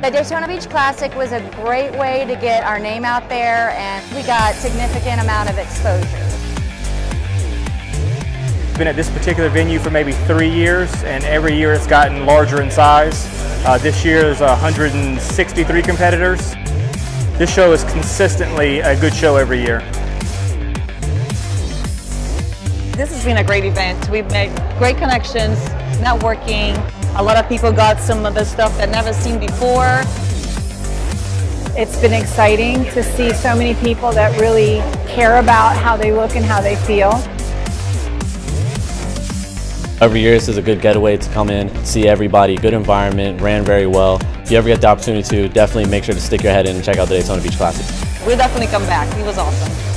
The Daytona Beach Classic was a great way to get our name out there and we got significant amount of exposure. Been at this particular venue for maybe three years and every year it's gotten larger in size. Uh, this year there's 163 competitors. This show is consistently a good show every year. This has been a great event. We've made great connections, networking. A lot of people got some of the stuff that never seen before. It's been exciting to see so many people that really care about how they look and how they feel. Every year this is a good getaway to come in, see everybody, good environment, ran very well. If you ever get the opportunity to, definitely make sure to stick your head in and check out the Daytona Beach Classic. We'll definitely come back. He was awesome.